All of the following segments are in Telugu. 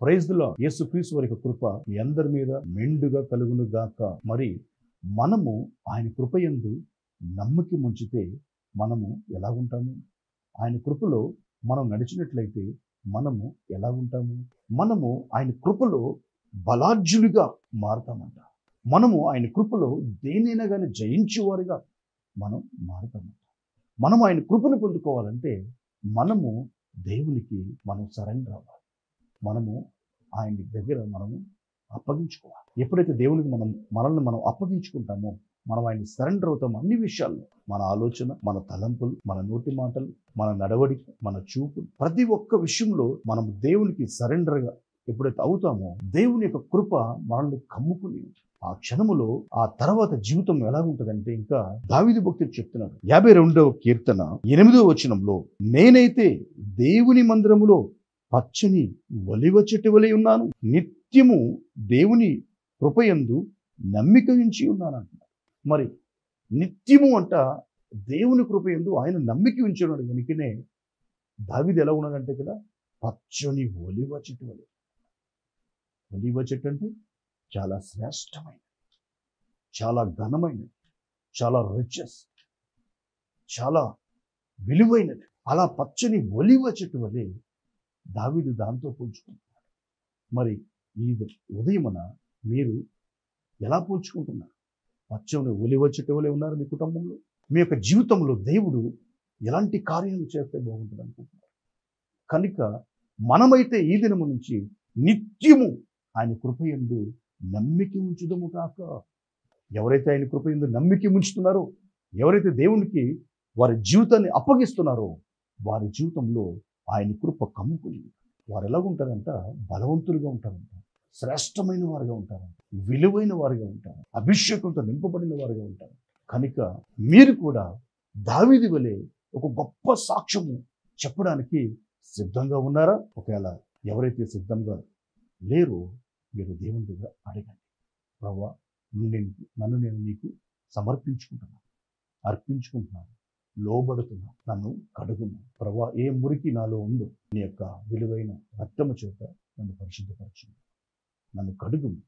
ప్రైజ్లో యేసుక్రీస్తు వారి కృప మీ అందరి మీద మెండుగా కలుగును గాక. మరి మనము ఆయన కృపయందు నమ్మకి ముంచితే మనము ఎలా ఉంటాము? ఆయన కృపలో మనం నడిచినట్లయితే మనము ఎలా ఉంటాము? మనము ఆయన కృపలో బలార్జులుగా మారుతామంట. మనము ఆయన కృపలో దేనైనా కానీ జయించేవారుగా మనం మారుతామంట. మనం ఆయన కృపను పొందుకోవాలంటే మనము దేవునికి మనం సరెండర్ అవ్వాలి మనము ఆయన దగ్గర మనము అప్పగించుకోవాలి. ఎప్పుడైతే దేవునికి మనం మనల్ని మనం అప్పగించుకుంటామో మనం ఆయన సరెండర్ అవుతాం అన్ని విషయాల్లో మన ఆలోచన మన తలంపులు మన నోటి మాటలు మన నడవడిక మన చూపు ప్రతి ఒక్క విషయంలో మనం దేవునికి సరెండర్గా ఎప్పుడైతే అవుతామో దేవుని యొక్క కృప మనల్ని కమ్ముకుని ఆ క్షణములో ఆ తర్వాత జీవితం ఎలా ఉంటుందంటే ఇంకా దావిది భక్తుడు చెప్తున్నాడు. యాభై రెండవ కీర్తన ఎనిమిదవ వచనంలో నేనైతే దేవుని మందిరములో పచ్చని ఒలివ చెట్టు వలె ఉన్నాను. నిత్యము దేవుని కృపయందు నమ్మిక ఉంచి ఉన్నాను అంటున్నాడు. మరి నిత్యము అంట దేవుని కృపయందు ఆయన నమ్మిక ఉంచి ఉన్నాడు. కనుకనే దావిది ఎలా ఉన్నాడంటే ఇక్కడ పచ్చని ఒలివ చెట్టు వలె. ఒలివ చెట్టు అంటే చాలా శ్రేష్టమైనది చాలా ఘనమైనది చాలా రిచెస్ చాలా విలువైనది. అలా పచ్చని ఒలివ చెట్టు వలె దావిడు దాంతో పోల్చుకుంటున్నాడు. మరి ఈ ఉదయమున మీరు ఎలా పోల్చుకుంటున్నారు? పచ్చని ఒలివ చెట్టు వలె ఉన్నారు మీ కుటుంబంలో? మీ యొక్క జీవితంలో దేవుడు ఎలాంటి కార్యాలు చేస్తే బాగుంటుంది అనుకుంటున్నారు? కనుక మనమైతే ఈ దినము నుంచి నిత్యము ఆయన కృపయందు నమ్మిక ఉంచుదము కాక ఎవరైతే ఆయన కృపయందు నమ్మిక ఉంచుతున్నారో ఎవరైతే దేవునికి వారి జీవితాన్ని అప్పగిస్తున్నారో వారి జీవితంలో ఆయన కృప కమ్ముకుని వారు ఎలాగుంటారంట? బలవంతులుగా ఉంటారంట. శ్రేష్టమైన వారుగా ఉంటారు. విలువైన వారుగా ఉంటారు. అభిషేకంతో నింపబడిన వారుగా ఉంటారు. కనుక మీరు కూడా దావిది వలె ఒక గొప్ప సాక్ష్యము చెప్పడానికి సిద్ధంగా ఉన్నారా? ఒకవేళ ఎవరైతే సిద్ధంగా లేరో మీరు దేవుని దగ్గర అడగండి. ప్రభా నేను నన్ను నేను నీకు సమర్పించుకుంటున్నాను. అర్పించుకుంటున్నాను. లోబడుతున్నా నన్ను కడుగును ప్రభా ఏ మురికి నాలో ఉందో నీ యొక్క విలువైన రక్తము చేత నన్ను పరిశుద్ధపరచు నన్ను కడుగుము.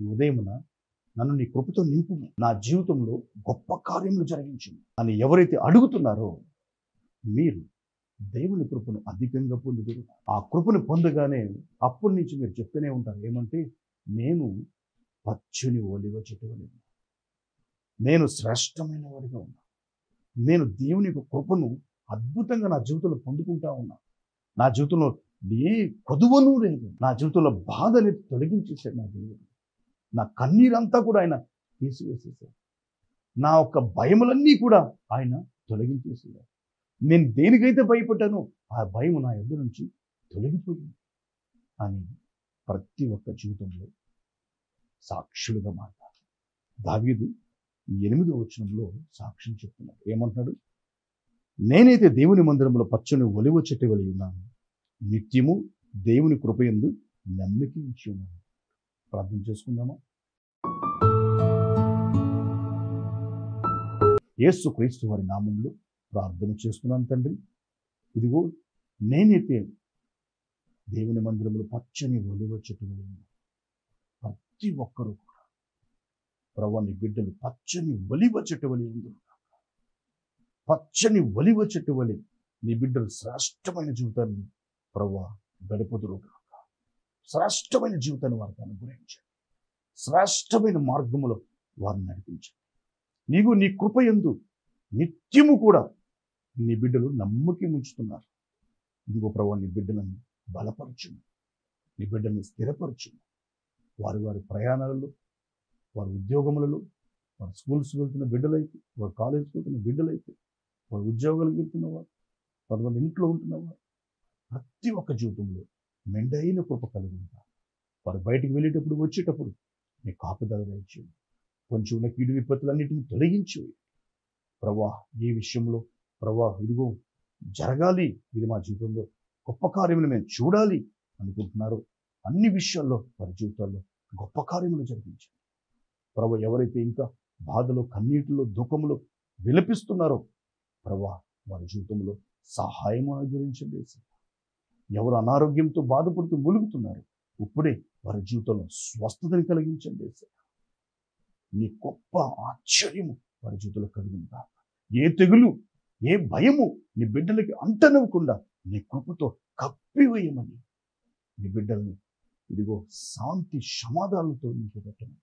ఈ ఉదయమున నన్ను నీ కృపతో నింపు నా జీవితంలో గొప్ప కార్యములు జరిగించు అని ఎవరైతే అడుగుతున్నారో మీరు దేవుని కృపను అధికంగా పొందుతారు ఆ కృపను పొందగానే అప్పటి నుంచి మీరు చెప్తూనే ఉంటారు. ఏమంటే నేను పచ్చని ఒలివ చెట్టు నేను శ్రేష్టమైన వాడిగా ఉన్నాను. నేను దేవుని యొక్క కృపను అద్భుతంగా నా జీవితంలో పొందుకుంటా ఉన్నా. నా జీవితంలో ఏ కొదువను లేదు. నా జీవితంలో బాధ అనేది తొలగించేసాడు నా దేవుడు. నా కన్నీరంతా కూడా ఆయన తీసివేసేసాడు నా యొక్క భయములన్నీ కూడా ఆయన తొలగించేసాడు నేను దేనికైతే భయపడ్డానో ఆ భయం నా ఎదురు నుంచి తొలగిపోయింది. అని ప్రతి ఒక్క జీవితంలో సాక్షులుగా మాట్లాడాలి దావీదు ఎనిమిదో వచనంలో సాక్ష్యం చెప్తున్నాడు. ఏమంటున్నాడు? నేనైతే దేవుని మందిరంలో పచ్చని ఒలివ చెట్టు వలి ఉన్నాను. నిత్యము దేవుని కృపయందు నమ్మిక ఇచ్చి ఉన్నాను. ప్రార్థన చేసుకుందామా? యేసు క్రీస్తు వారి నామంలో ప్రార్థన చేస్తున్నాను తండ్రి. ఇదిగో నేనైతే దేవుని మందిరంలో పచ్చని ఒలివ చెట్టు వలి ఉన్నాను. ప్రతి ఒక్కరూ ప్రభు నీ బిడ్డలు పచ్చని ఒలివ చెట్టు వలి ఉంది పచ్చని ఒలివ చెట్టు వలి నీ బిడ్డలు శ్రేష్టమైన జీవితాన్ని ప్రభు గడుపుదురు కాక శ్రేష్టమైన జీవితాన్ని వారికి అనుగ్రహించండి. శ్రేష్టమైన మార్గములో వారిని నడిపించండి. నీకు నీ కృపయందు నిత్యము కూడా నీ బిడ్డలు నమ్మకి ఉంచుతున్నారు ఇదిగో ప్రభు నీ బిడ్డలను బలపరచును నీ బిడ్డలను స్థిరపరచును వారి వారి ప్రయాణాలలో వారి ఉద్యోగములలో వారి స్కూల్స్కి వెళ్తున్న బిడ్డలైతే వారు కాలేజీకి వెళ్తున్న బిడ్డలైతే వారి ఉద్యోగాలకు వెళ్తున్నవారు వారు వాళ్ళ ఇంట్లో ఉంటున్నవారు ప్రతి ఒక్క జీవితంలో మెండైన కృప కలిగి ఉంటారు వారు బయటికి వెళ్ళేటప్పుడు వచ్చేటప్పుడు నీ కాపుదల దయచేయి. కొంచెం ఉన్న కీడు విపత్తులన్నిటిని తొలగించి ప్రభా ఈ విషయంలో ప్రభా ఇదిగో జరగాలి. ఇది మా జీవితంలో గొప్ప కార్యములు మేము చూడాలి అనుకుంటున్నారు. అన్ని విషయాల్లో వారి జీవితాల్లో గొప్ప కార్యములు జరిపించండి ప్రభు ఎవరైతే ఇంకా బాధలో కన్నీటిలో దుఃఖములో విలపిస్తున్నారో ప్రభా వారి జీవితంలో సహాయం అనుగ్రహించండి. ఎవరు అనారోగ్యంతో బాధపడుతూ ములుగుతున్నారు ఇప్పుడే వారి జీవితంలో స్వస్థతని కలిగించండి. నీ గొప్ప ఆశ్చర్యము వారి జీవితంలో కలిగిందా ఏ తెగులు ఏ భయము నీ బిడ్డలకి అంటనివ్వకుండా నీ కృపతో కప్పివేయమని. నీ బిడ్డల్ని ఇదిగో శాంతి సమాధానాలతో నింపబెట్టమని.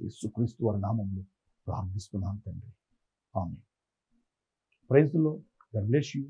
యేసుక్రీస్తు వారి నామంలో ప్రార్థిస్తున్నాను తండ్రి ఆమె ప్రైజ్లో God bless you.